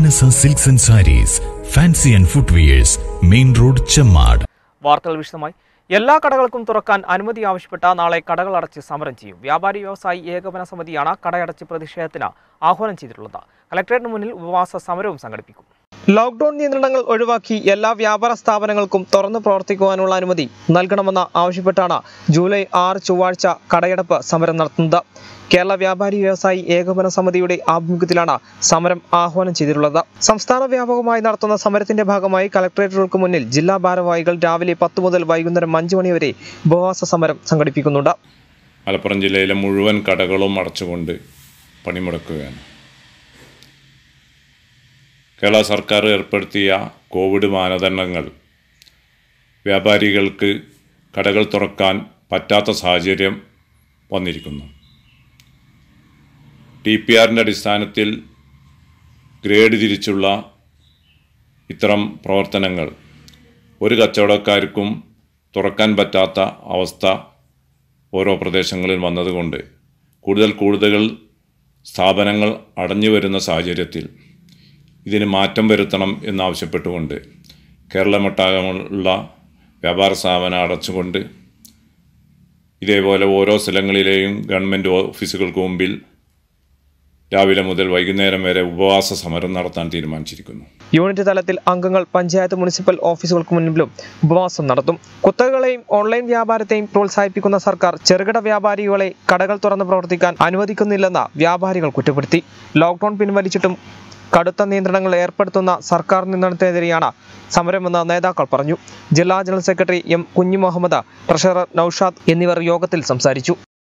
Manasa silks and sarees fancy and footwears main road Chemmad വാർത്തകൾ വിശദമായി. എല്ലാ കടകൾക്കും തുറക്കാൻ അനുമതി ആവശ്യപ്പെട്ട നാളെ കടകൾ അടച്ച് സമരം ചെയ്യും. വ്യാപാരി വ്യവസായി ഏകോപന സമിതിയാണ് കടയടച്ച് പ്രതിഷേധത്തിന് ആഹ്വാനം ചെയ്തിട്ടുള്ളത്. കലക്ടറേറ്റിന് മുന്നിൽ ഉപവാസ സമരവും സംഘടിപ്പിക്കും. ലോക്ക്ഡൌൺ നിയന്ത്രണങ്ങൾ ഒഴിവാക്കി എല്ലാ വ്യാപാര സ്ഥാപനങ്ങൾക്കും തുറന്നു പ്രവർത്തിക്കുവാനുള്ള അനുമതി നൽകണമെന്ന് ആവശ്യപ്പെട്ടാണ് ജൂലൈ ആറ് ചൊവ്വാഴ്ച കടയടപ്പ് സമരം നടത്തുന്നത്. കേരള വ്യാപാരി വ്യവസായി ഏകോപന സമിതിയുടെ ആഭിമുഖ്യത്തിലാണ് സമരം ആഹ്വാനം ചെയ്തിട്ടുള്ളത്. സംസ്ഥാന വ്യാപകമായി നടത്തുന്ന സമരത്തിന്റെ ഭാഗമായി കലക്ടറേറ്റുകൾക്ക് മുന്നിൽ ജില്ലാ ഭാരവാഹികൾ രാവിലെ പത്ത് മുതൽ വൈകുന്നേരം അഞ്ച് മണി വരെ ഉപവാസ സമരം സംഘടിപ്പിക്കുന്നുണ്ട്. മലപ്പുറം ജില്ലയിലെ മുഴുവൻ കടകളും അടച്ചുകൊണ്ട് പണിമുടക്കുകയാണ്. കേരള സർക്കാർ ഏർപ്പെടുത്തിയ കോവിഡ് മാനദണ്ഡങ്ങൾ വ്യാപാരികൾക്ക് കടകൾ തുറക്കാൻ പറ്റാത്ത സാഹചര്യം വന്നിരിക്കുന്നു. ടി പി ആറിന്റെ അടിസ്ഥാനത്തിൽ ഗ്രേഡ് തിരിച്ചുള്ള ഇത്തരം പ്രവർത്തനങ്ങൾ ഒരു കച്ചവടക്കാർക്കും തുറക്കാൻ പറ്റാത്ത അവസ്ഥ ഓരോ പ്രദേശങ്ങളിൽ വന്നതുകൊണ്ട് കൂടുതൽ കൂടുതൽ സ്ഥാപനങ്ങൾ അടഞ്ഞു വരുന്ന സാഹചര്യത്തിൽ ഇതിന് മാറ്റം വരുത്തണം എന്നാവശ്യപ്പെട്ടുകൊണ്ട് കേരളമൊട്ടാകമുള്ള വ്യാപാര സ്ഥാപനം അടച്ചുകൊണ്ട് ഇതേപോലെ ഓരോ സ്ഥലങ്ങളിലെയും ഗവൺമെന്റ് ഓഫീസുകൾക്ക് മുമ്പിൽ രാവിലെ മുതൽ വൈകുന്നേരം വരെ ഉപവാസ സമരം നടത്താൻ തീരുമാനിച്ചിരിക്കുന്നു. യൂണിറ്റ് തലത്തിൽ അംഗങ്ങൾ പഞ്ചായത്ത് മുനിസിപ്പൽ ഓഫീസുകൾക്ക് മുൻപിലും ഉപവാസം നടത്തും. കുത്തകകളെയും ഓൺലൈൻ വ്യാപാരത്തെയും പ്രോത്സാഹിപ്പിക്കുന്ന സർക്കാർ ചെറുകിട വ്യാപാരികളെ കടകൾ തുറന്ന് പ്രവർത്തിക്കാൻ അനുവദിക്കുന്നില്ലെന്ന് വ്യാപാരികൾ കുറ്റപ്പെടുത്തി. ലോക്ക്ഡൌൺ പിൻവലിച്ചിട്ടും കടുത്ത നിയന്ത്രണങ്ങൾ ഏർപ്പെടുത്തുന്ന സർക്കാർ നിയന്ത്രണത്തിനെതിരെയാണ് സമരമെന്ന് നേതാക്കൾ പറഞ്ഞു. ജില്ലാ ജനറൽ സെക്രട്ടറി എം കുഞ്ഞു മുഹമ്മദ് ട്രഷറർ നൌഷാദ് എന്നിവർ യോഗത്തിൽ സംസാരിച്ചു.